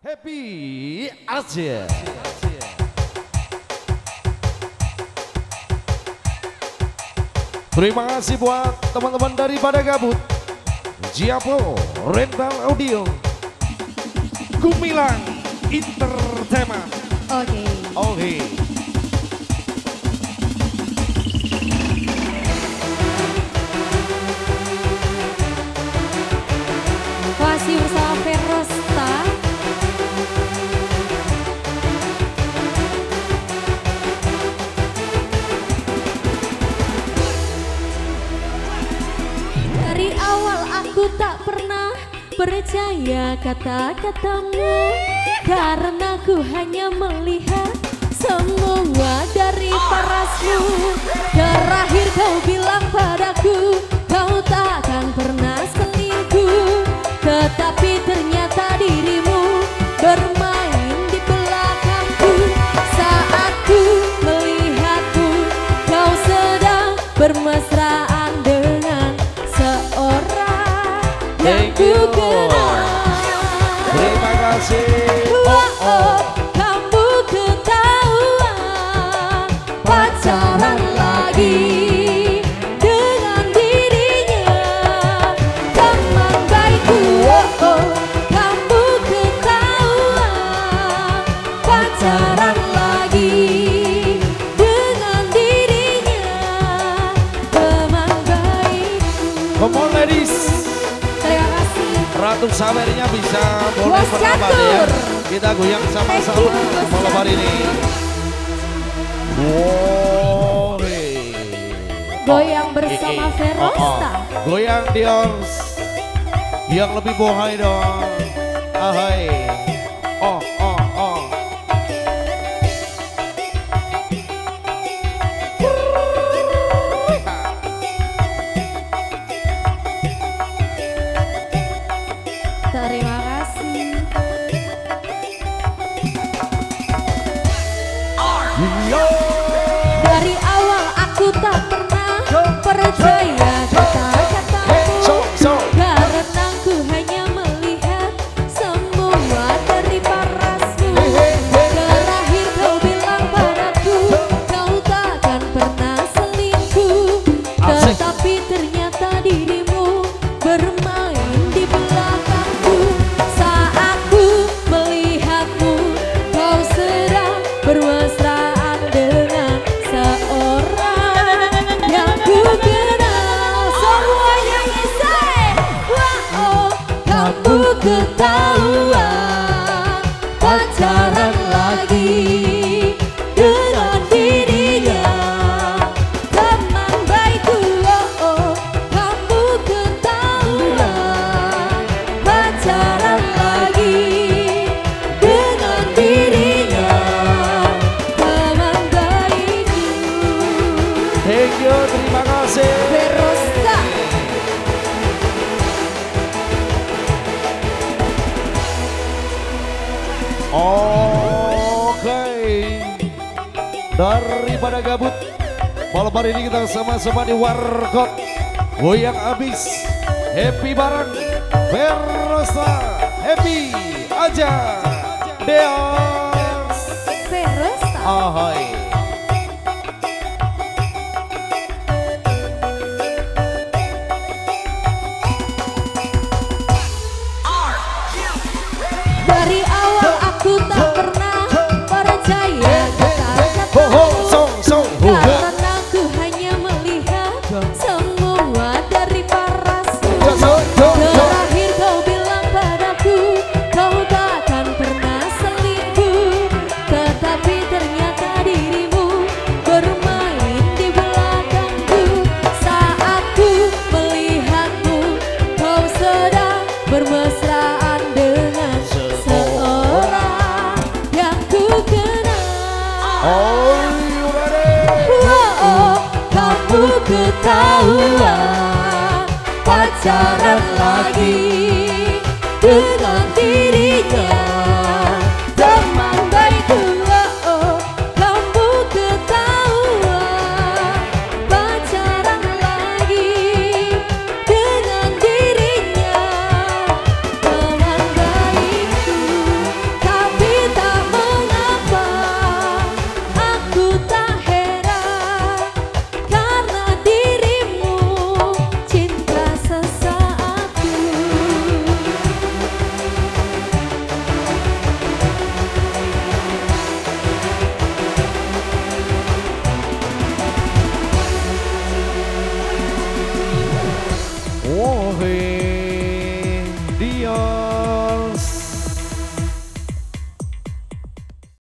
Happy Asia. Terima kasih buat teman-teman daripada gabut. Jiapo Rental Audio. Gumilang Intertema. Oke. Okay. Oke. Okay. tak pernah percaya kata-katamu. Karena ku hanya melihat semua dari parasmu untuk sawernya bisa boleh berapa ya. Kita goyang sama-sama malam hari ini. Wow, Goyang oh, bersama eh, eh. Verosta. Oh, oh. Goyang Dion. Yang lebih bohai dong. Ah, Ahai. good time. Oke. Daripada gabut Malam hari ini kita sama-sama di Warkot Goyang abis Happy bareng Verosa Happy aja. Deos Verosa Ahoy Oh, you kamu ketahuan pacaran lagi dengan dirinya.